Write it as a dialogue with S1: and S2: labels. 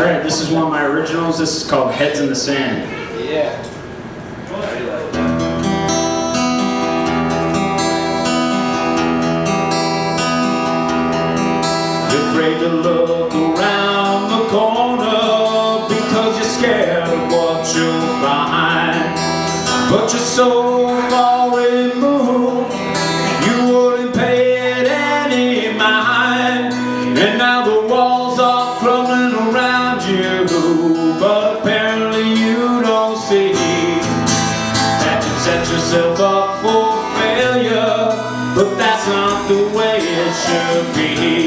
S1: Alright, this is one of my originals. This is called Heads in the Sand.
S2: Yeah.
S1: Afraid to love. yourself up for failure But that's not the way it should be.